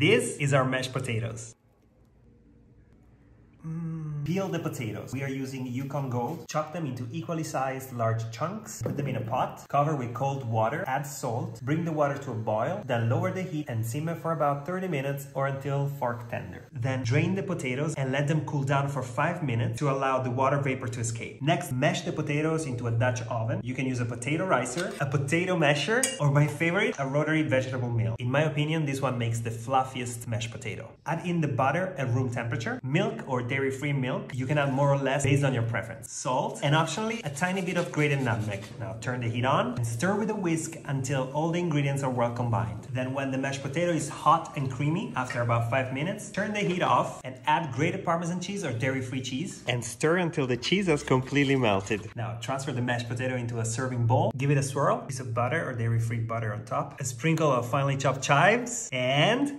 This is our mashed potatoes. Mm. Peel the potatoes. We are using Yukon Gold. Chop them into equally sized large chunks. Put them in a pot. Cover with cold water. Add salt. Bring the water to a boil. Then lower the heat and simmer for about 30 minutes or until fork tender. Then drain the potatoes and let them cool down for 5 minutes to allow the water vapor to escape. Next, mash the potatoes into a Dutch oven. You can use a potato ricer, a potato masher, or my favorite, a rotary vegetable mill. In my opinion, this one makes the fluffiest mashed potato. Add in the butter at room temperature, milk or dairy-free milk milk. You can add more or less based on your preference. Salt, and optionally, a tiny bit of grated nutmeg. Now turn the heat on and stir with a whisk until all the ingredients are well combined. Then when the mashed potato is hot and creamy, after about 5 minutes, turn the heat off and add grated parmesan cheese or dairy-free cheese and stir until the cheese has completely melted. Now transfer the mashed potato into a serving bowl, give it a swirl, piece of butter or dairy-free butter on top, a sprinkle of finely chopped chives, and